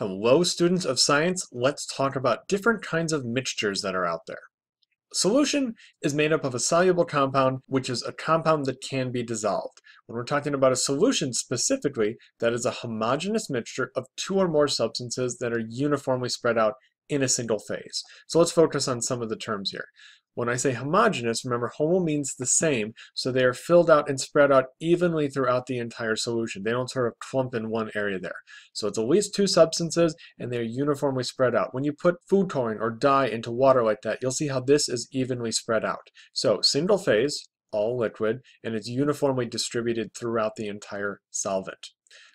Hello students of science, let's talk about different kinds of mixtures that are out there. Solution is made up of a soluble compound, which is a compound that can be dissolved. When we're talking about a solution specifically, that is a homogeneous mixture of two or more substances that are uniformly spread out in a single phase. So let's focus on some of the terms here. When I say homogeneous, remember homo means the same, so they are filled out and spread out evenly throughout the entire solution. They don't sort of clump in one area there. So it's at least two substances and they're uniformly spread out. When you put food coloring or dye into water like that, you'll see how this is evenly spread out. So single phase, all liquid, and it's uniformly distributed throughout the entire solvent.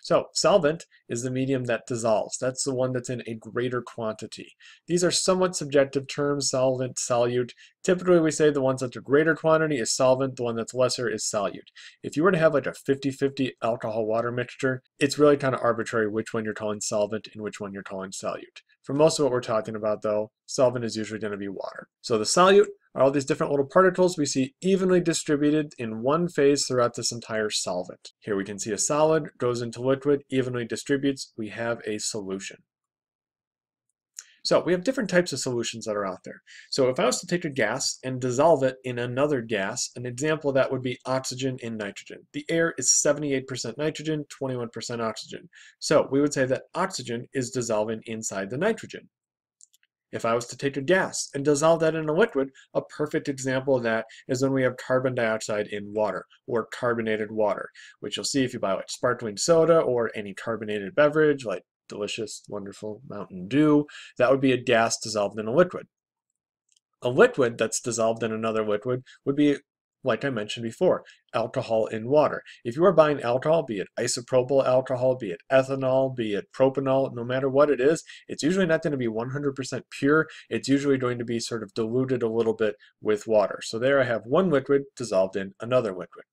So solvent is the medium that dissolves. That's the one that's in a greater quantity. These are somewhat subjective terms, solvent, solute. Typically we say the ones that's a greater quantity is solvent, the one that's lesser is solute. If you were to have like a 50-50 alcohol-water mixture, it's really kind of arbitrary which one you're calling solvent and which one you're calling solute. For most of what we're talking about though, solvent is usually going to be water. So the solute are all these different little particles we see evenly distributed in one phase throughout this entire solvent. Here we can see a solid goes into liquid, evenly distributes, we have a solution. So we have different types of solutions that are out there. So if I was to take a gas and dissolve it in another gas, an example of that would be oxygen in nitrogen. The air is 78% nitrogen, 21% oxygen. So we would say that oxygen is dissolving inside the nitrogen. If I was to take a gas and dissolve that in a liquid, a perfect example of that is when we have carbon dioxide in water or carbonated water, which you'll see if you buy like sparkling soda or any carbonated beverage like delicious, wonderful Mountain Dew, that would be a gas dissolved in a liquid. A liquid that's dissolved in another liquid would be, like I mentioned before, alcohol in water. If you are buying alcohol, be it isopropyl alcohol, be it ethanol, be it propanol, no matter what it is, it's usually not going to be 100% pure. It's usually going to be sort of diluted a little bit with water. So there I have one liquid dissolved in another liquid.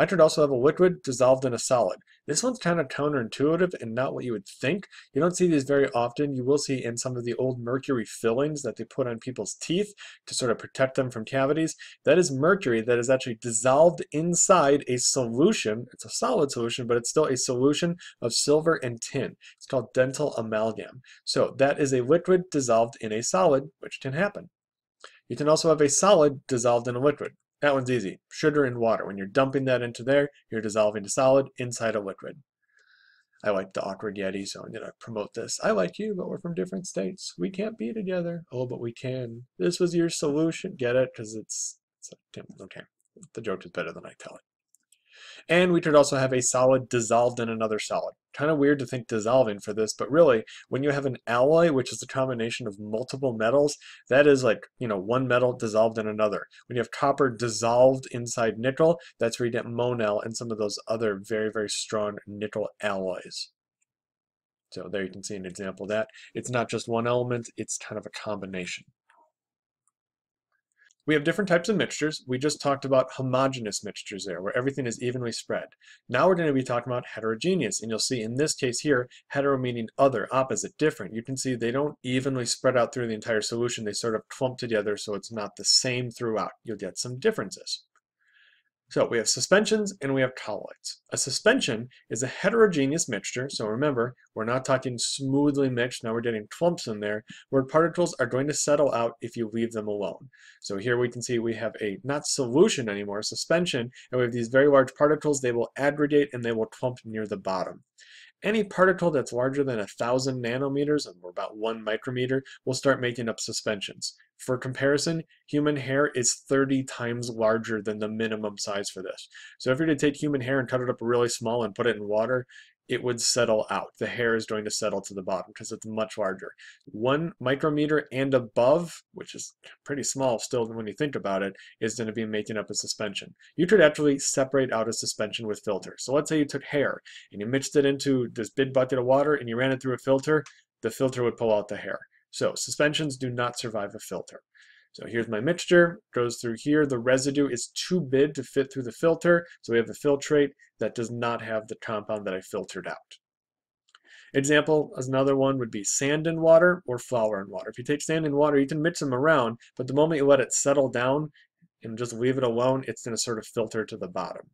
I could also have a liquid dissolved in a solid. This one's kind of counterintuitive and not what you would think. You don't see these very often. You will see in some of the old mercury fillings that they put on people's teeth to sort of protect them from cavities. That is mercury that is actually dissolved inside a solution. It's a solid solution, but it's still a solution of silver and tin. It's called dental amalgam. So that is a liquid dissolved in a solid, which can happen. You can also have a solid dissolved in a liquid. That one's easy. Sugar and water. When you're dumping that into there, you're dissolving a solid inside a liquid. I like the awkward Yeti, so I'm going to promote this. I like you, but we're from different states. We can't be together. Oh, but we can. This was your solution. Get it? Because it's, it's okay. The joke is better than I tell it. And we could also have a solid dissolved in another solid. Kind of weird to think dissolving for this, but really, when you have an alloy, which is a combination of multiple metals, that is like, you know, one metal dissolved in another. When you have copper dissolved inside nickel, that's where you get Monel and some of those other very, very strong nickel alloys. So there you can see an example of that. It's not just one element, it's kind of a combination. We have different types of mixtures. We just talked about homogeneous mixtures there, where everything is evenly spread. Now we're going to be talking about heterogeneous, and you'll see in this case here, hetero meaning other, opposite, different. You can see they don't evenly spread out through the entire solution. They sort of clump together so it's not the same throughout. You'll get some differences. So we have suspensions and we have colloids. A suspension is a heterogeneous mixture, so remember, we're not talking smoothly mixed, now we're getting clumps in there, where particles are going to settle out if you leave them alone. So here we can see we have a, not solution anymore, suspension, and we have these very large particles, they will aggregate and they will clump near the bottom. Any particle that's larger than a thousand nanometers, or about one micrometer, will start making up suspensions. For comparison, human hair is 30 times larger than the minimum size for this. So if you were to take human hair and cut it up really small and put it in water, it would settle out. The hair is going to settle to the bottom because it's much larger. One micrometer and above, which is pretty small still when you think about it, is going to be making up a suspension. You could actually separate out a suspension with filter. So let's say you took hair and you mixed it into this big bucket of water and you ran it through a filter, the filter would pull out the hair. So suspensions do not survive a filter. So here's my mixture, goes through here. The residue is too big to fit through the filter, so we have a filtrate that does not have the compound that I filtered out. Example, as another one would be sand in water or flour in water. If you take sand in water, you can mix them around, but the moment you let it settle down and just leave it alone, it's going to sort of filter to the bottom.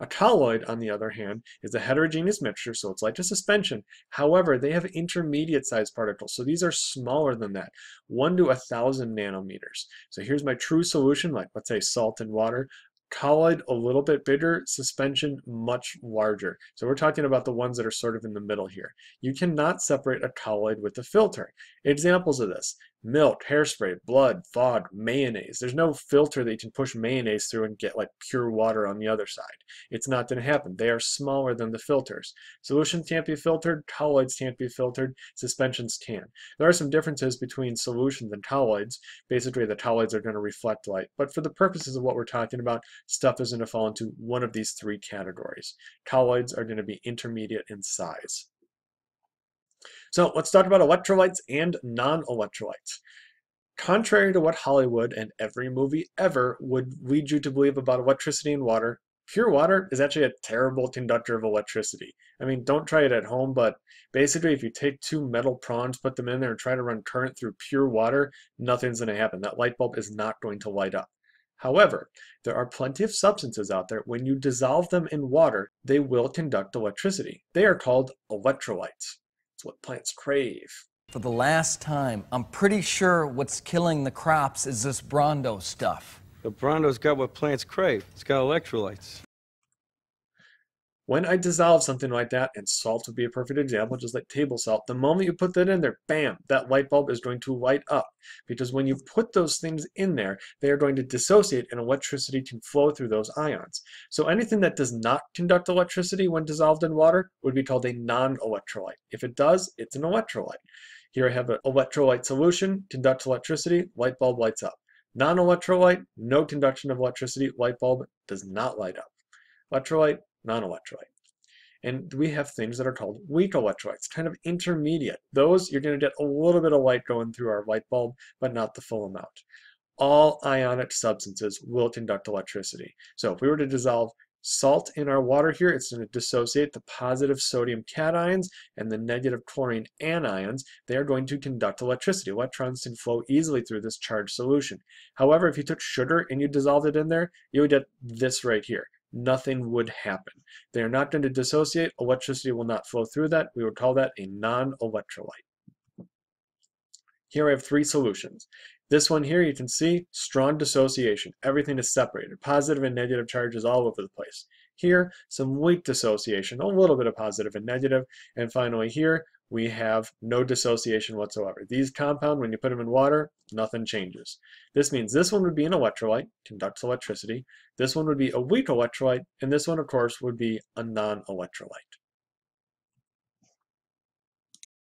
A colloid, on the other hand, is a heterogeneous mixture, so it's like a suspension. However, they have intermediate sized particles, so these are smaller than that, 1 to a 1,000 nanometers. So here's my true solution, like let's say salt and water colloid a little bit bigger, suspension much larger. So we're talking about the ones that are sort of in the middle here. You cannot separate a colloid with a filter. Examples of this, milk, hairspray, blood, fog, mayonnaise. There's no filter that you can push mayonnaise through and get like pure water on the other side. It's not going to happen. They are smaller than the filters. Solutions can't be filtered, colloids can't be filtered, suspensions can. There are some differences between solutions and colloids. Basically, the colloids are going to reflect light. But for the purposes of what we're talking about, stuff is going to fall into one of these three categories. Colloids are going to be intermediate in size. So let's talk about electrolytes and non-electrolytes. Contrary to what Hollywood and every movie ever would lead you to believe about electricity and water, pure water is actually a terrible conductor of electricity. I mean, don't try it at home, but basically if you take two metal prongs, put them in there and try to run current through pure water, nothing's going to happen. That light bulb is not going to light up. However, there are plenty of substances out there, when you dissolve them in water, they will conduct electricity. They are called electrolytes. It's what plants crave. For the last time, I'm pretty sure what's killing the crops is this Brawndo stuff. The Brawndo's got what plants crave. It's got electrolytes. When I dissolve something like that, and salt would be a perfect example, just like table salt, the moment you put that in there, bam, that light bulb is going to light up. Because when you put those things in there, they are going to dissociate and electricity can flow through those ions. So anything that does not conduct electricity when dissolved in water would be called a non-electrolyte. If it does, it's an electrolyte. Here I have an electrolyte solution, conducts electricity, light bulb lights up. Non-electrolyte, no conduction of electricity, light bulb does not light up. Electrolyte, non-electrolyte. And we have things that are called weak electrolytes, kind of intermediate. Those, you're going to get a little bit of light going through our light bulb, but not the full amount. All ionic substances will conduct electricity. So if we were to dissolve salt in our water here, it's going to dissociate the positive sodium cations and the negative chlorine anions. They are going to conduct electricity. Electrons can flow easily through this charged solution. However, if you took sugar and you dissolved it in there, you would get this right here nothing would happen. They are not going to dissociate. Electricity will not flow through that. We would call that a non-electrolyte. Here I have three solutions. This one here, you can see strong dissociation. Everything is separated. Positive and negative charges all over the place. Here, some weak dissociation, a little bit of positive and negative. And finally here, we have no dissociation whatsoever. These compound, when you put them in water, nothing changes. This means this one would be an electrolyte, conducts electricity. This one would be a weak electrolyte, and this one, of course, would be a non-electrolyte.